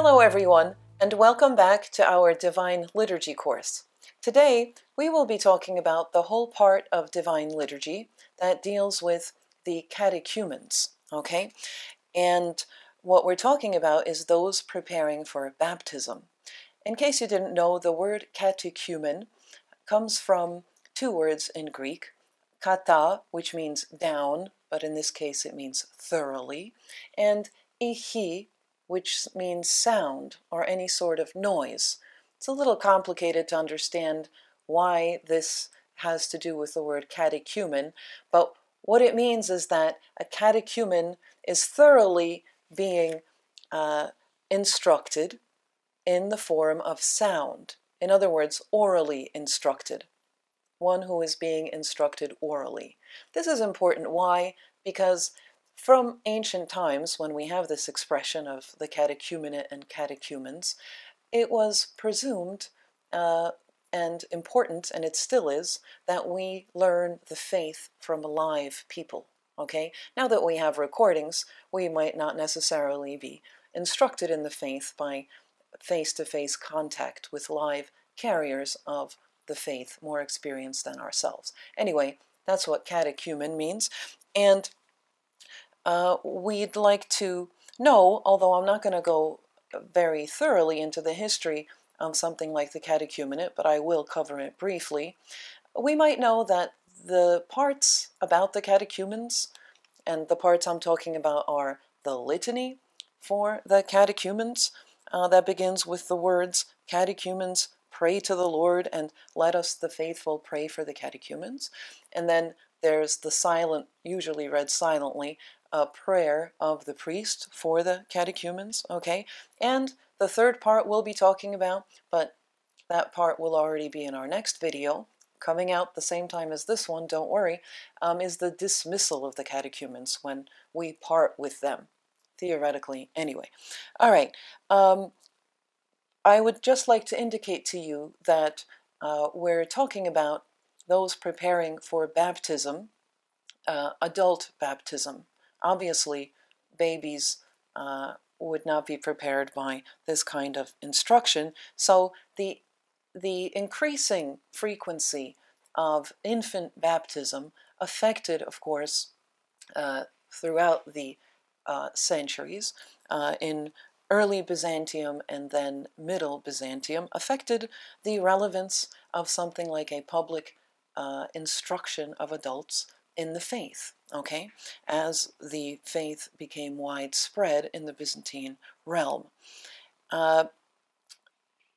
Hello everyone, and welcome back to our Divine Liturgy course. Today, we will be talking about the whole part of Divine Liturgy that deals with the catechumens, okay? And what we're talking about is those preparing for baptism. In case you didn't know, the word catechumen comes from two words in Greek, kata, which means down, but in this case it means thoroughly, and ichi, which means sound or any sort of noise. It's a little complicated to understand why this has to do with the word catechumen, but what it means is that a catechumen is thoroughly being uh, instructed in the form of sound. In other words, orally instructed. One who is being instructed orally. This is important. Why? Because from ancient times, when we have this expression of the catechumenate and catechumens, it was presumed uh, and important, and it still is, that we learn the faith from live people. Okay? Now that we have recordings, we might not necessarily be instructed in the faith by face to face contact with live carriers of the faith more experienced than ourselves. Anyway, that's what catechumen means. And uh, we'd like to know, although I'm not going to go very thoroughly into the history of something like the catechumenate, but I will cover it briefly, we might know that the parts about the catechumens, and the parts I'm talking about are the litany for the catechumens, uh, that begins with the words, catechumens, pray to the Lord, and let us, the faithful, pray for the catechumens. And then there's the silent, usually read silently, a prayer of the priest for the catechumens, okay? And the third part we'll be talking about, but that part will already be in our next video, coming out the same time as this one, don't worry, um, is the dismissal of the catechumens when we part with them, theoretically anyway. All right, um, I would just like to indicate to you that uh, we're talking about those preparing for baptism, uh, adult baptism, Obviously, babies uh, would not be prepared by this kind of instruction. So the the increasing frequency of infant baptism affected, of course, uh, throughout the uh, centuries uh, in early Byzantium and then middle Byzantium, affected the relevance of something like a public uh, instruction of adults in the faith, okay, as the faith became widespread in the Byzantine realm. Uh,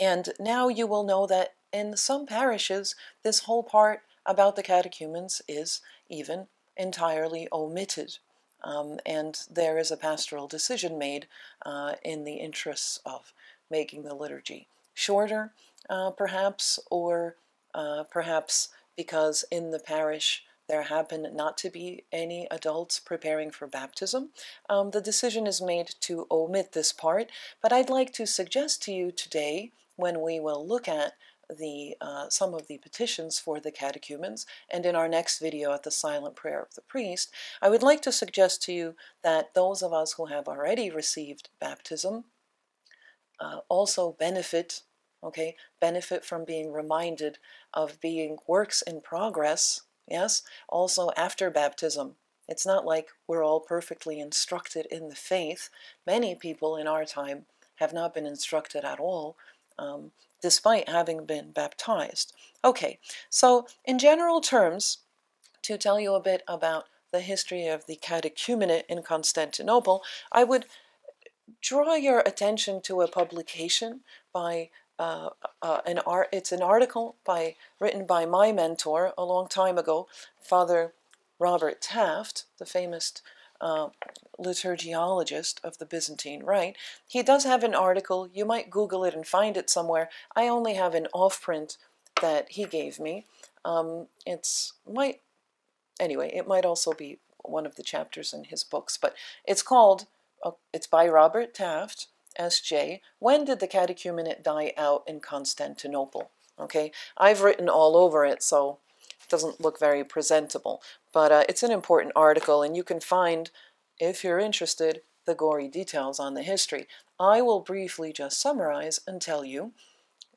and now you will know that in some parishes, this whole part about the catechumens is even entirely omitted. Um, and there is a pastoral decision made uh, in the interests of making the liturgy shorter, uh, perhaps, or uh, perhaps because in the parish there happen not to be any adults preparing for baptism, um, the decision is made to omit this part. But I'd like to suggest to you today, when we will look at the uh, some of the petitions for the catechumens, and in our next video at the silent prayer of the priest, I would like to suggest to you that those of us who have already received baptism uh, also benefit, okay, benefit from being reminded of being works in progress Yes, also after baptism. It's not like we're all perfectly instructed in the faith. Many people in our time have not been instructed at all, um, despite having been baptized. Okay, so in general terms, to tell you a bit about the history of the catechumenate in Constantinople, I would draw your attention to a publication by uh, uh, an art. It's an article by written by my mentor a long time ago, Father Robert Taft, the famous uh, liturgiologist of the Byzantine Rite. He does have an article. You might Google it and find it somewhere. I only have an off print that he gave me. Um, it's might anyway. It might also be one of the chapters in his books, but it's called. Uh, it's by Robert Taft S.J., when did the catechumenate die out in Constantinople? Okay, I've written all over it, so it doesn't look very presentable. But uh, it's an important article, and you can find, if you're interested, the gory details on the history. I will briefly just summarize and tell you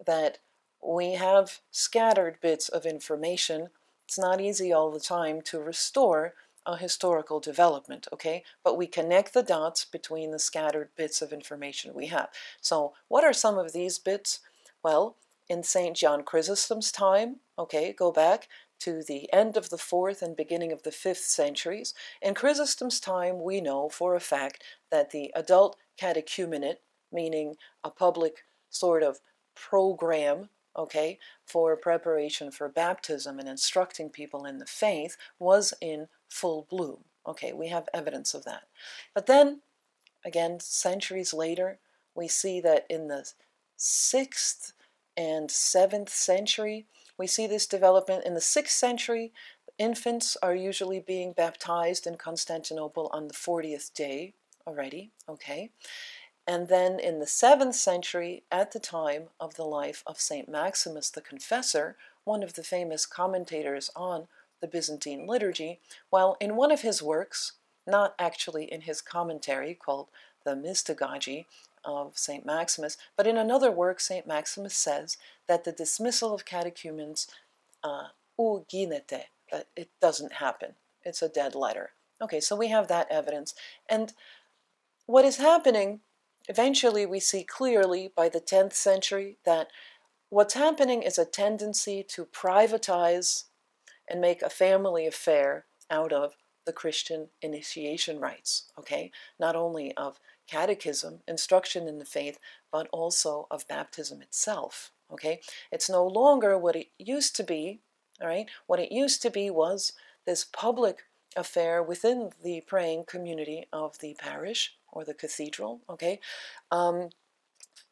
that we have scattered bits of information. It's not easy all the time to restore a historical development, okay? But we connect the dots between the scattered bits of information we have. So what are some of these bits? Well, in St. John Chrysostom's time, okay, go back to the end of the fourth and beginning of the fifth centuries. In Chrysostom's time, we know for a fact that the adult catechumenate, meaning a public sort of program okay, for preparation for baptism and instructing people in the faith was in full bloom. Okay, we have evidence of that. But then, again, centuries later, we see that in the 6th and 7th century, we see this development. In the 6th century, infants are usually being baptized in Constantinople on the 40th day already, okay? And then in the 7th century, at the time of the life of St. Maximus the Confessor, one of the famous commentators on the Byzantine liturgy, while in one of his works, not actually in his commentary called the Mystagogy of St. Maximus, but in another work, St. Maximus says that the dismissal of catechumens, uh, that it doesn't happen. It's a dead letter. Okay, so we have that evidence. And what is happening Eventually, we see clearly by the 10th century that what's happening is a tendency to privatize and make a family affair out of the Christian initiation rites, okay? Not only of catechism, instruction in the faith, but also of baptism itself, okay? It's no longer what it used to be, all right? What it used to be was this public affair within the praying community of the parish, or the cathedral, okay? Um,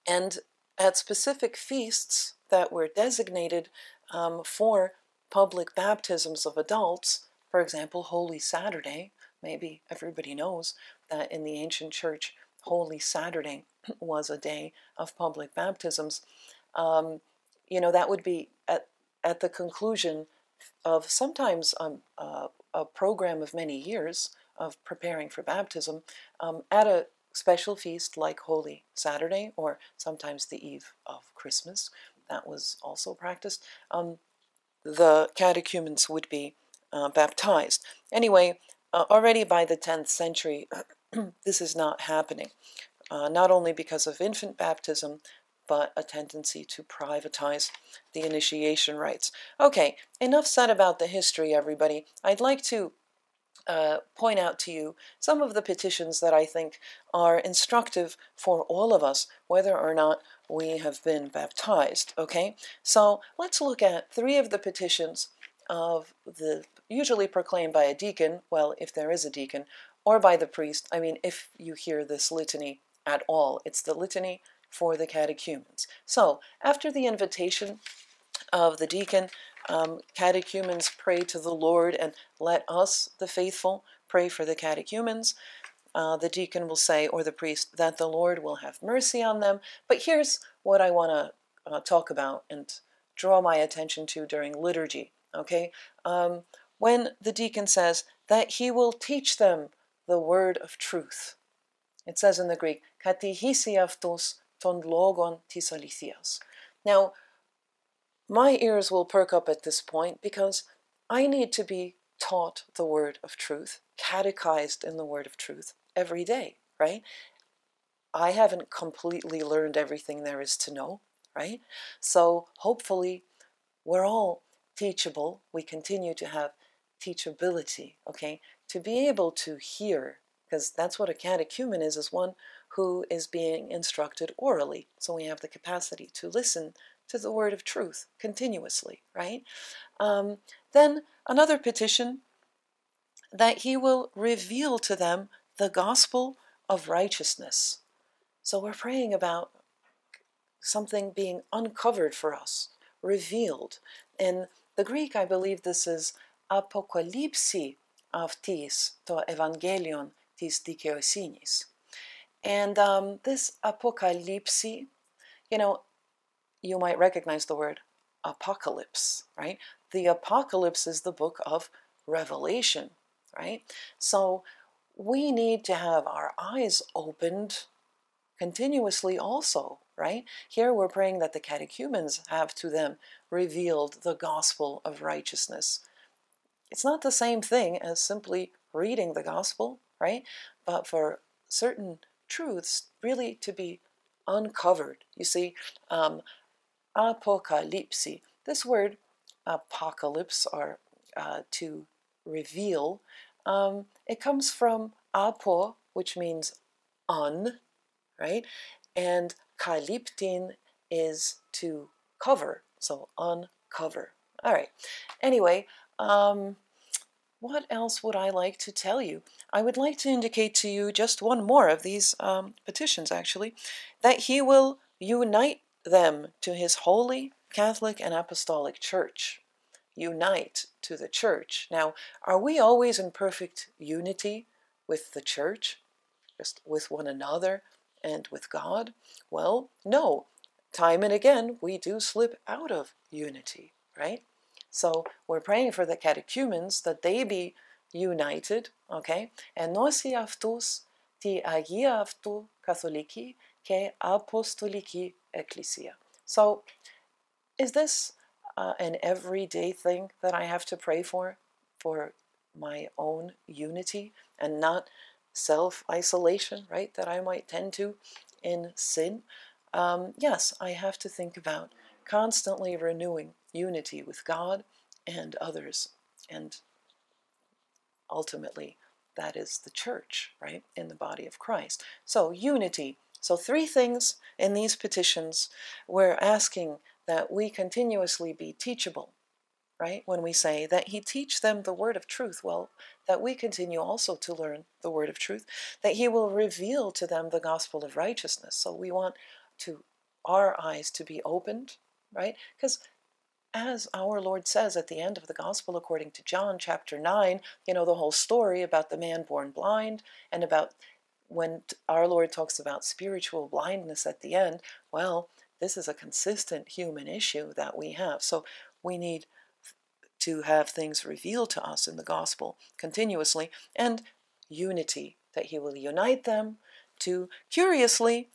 and at specific feasts that were designated um, for public baptisms of adults, for example, Holy Saturday, maybe everybody knows that in the ancient church, Holy Saturday was a day of public baptisms. Um, you know, that would be at, at the conclusion of sometimes um, uh, a program of many years of preparing for baptism um, at a special feast like Holy Saturday or sometimes the eve of Christmas. That was also practiced. Um, the catechumens would be uh, baptized. Anyway, uh, already by the 10th century, this is not happening, uh, not only because of infant baptism, but a tendency to privatize the initiation rites. Okay, enough said about the history, everybody. I'd like to uh, point out to you some of the petitions that I think are instructive for all of us, whether or not we have been baptized. Okay, so let's look at three of the petitions of the usually proclaimed by a deacon, well, if there is a deacon, or by the priest. I mean, if you hear this litany at all, it's the litany for the catechumens. So, after the invitation of the deacon, um, catechumens pray to the Lord and let us, the faithful, pray for the catechumens. Uh, the deacon will say, or the priest, that the Lord will have mercy on them. But here's what I want to uh, talk about and draw my attention to during liturgy. Okay? Um, when the deacon says that he will teach them the word of truth. It says in the Greek, katihisiaftos ton logon tisalithias. Now, my ears will perk up at this point because I need to be taught the word of truth, catechized in the word of truth every day, right? I haven't completely learned everything there is to know, right? So hopefully we're all teachable. We continue to have teachability, okay? To be able to hear, because that's what a catechumen is, is one who is being instructed orally. So we have the capacity to listen to the word of truth continuously, right? Um, then another petition that he will reveal to them the gospel of righteousness. So we're praying about something being uncovered for us, revealed. In the Greek, I believe this is apokalypsi avtis to evangelion tis dikaiosinis. And um, this apokalypsi, you know, you might recognize the word apocalypse, right? The apocalypse is the book of Revelation, right? So we need to have our eyes opened continuously also, right? Here we're praying that the catechumens have to them revealed the gospel of righteousness. It's not the same thing as simply reading the gospel, right? But for certain truths really to be uncovered. You see, um, apocalypse, this word apocalypse or uh, to reveal, um, it comes from apo, which means un, right? And kalyptin is to cover, so uncover. All right. Anyway, um, what else would I like to tell you? I would like to indicate to you just one more of these um, petitions, actually, that he will unite them to his holy Catholic and Apostolic Church. Unite to the Church. Now, are we always in perfect unity with the Church, just with one another and with God? Well, no. Time and again, we do slip out of unity, right? So we're praying for the catechumens that they be united, okay? and nosi nosiavtus ti agiavtu katholiki και apostoliki ecclesia. So is this uh, an everyday thing that I have to pray for, for my own unity and not self-isolation, right, that I might tend to in sin? Um, yes, I have to think about constantly renewing unity with God and others. And ultimately, that is the church, right, in the body of Christ. So, unity. so, three things in these petitions. We're asking that we continuously be teachable, right? When we say that He teach them the word of truth, well, that we continue also to learn the word of truth, that He will reveal to them the gospel of righteousness. So, we want to our eyes to be opened, right? Because as our Lord says at the end of the Gospel according to John chapter 9, you know, the whole story about the man born blind and about when our Lord talks about spiritual blindness at the end, well, this is a consistent human issue that we have. So we need to have things revealed to us in the gospel continuously and unity, that he will unite them to, curiously,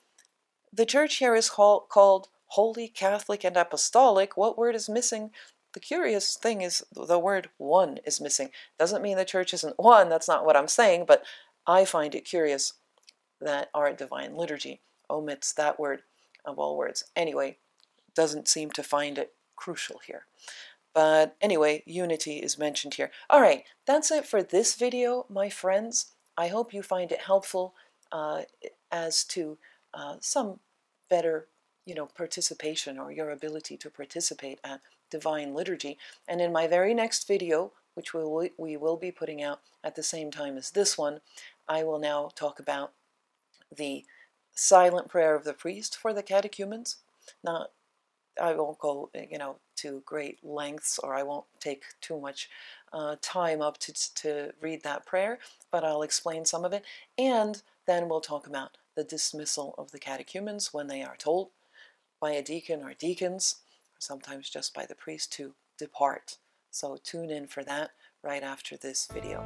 the church here is called, holy, Catholic, and apostolic, what word is missing? The curious thing is the word one is missing. Doesn't mean the church isn't one, that's not what I'm saying, but I find it curious that our divine liturgy omits that word of all words. Anyway, doesn't seem to find it crucial here. But anyway, unity is mentioned here. All right, that's it for this video, my friends. I hope you find it helpful uh, as to uh, some better you know, participation or your ability to participate at divine liturgy. And in my very next video, which we will, we will be putting out at the same time as this one, I will now talk about the silent prayer of the priest for the catechumens. Now, I won't go, you know, to great lengths or I won't take too much uh, time up to, to read that prayer, but I'll explain some of it. And then we'll talk about the dismissal of the catechumens when they are told by a deacon or deacons, or sometimes just by the priest to depart. So tune in for that right after this video.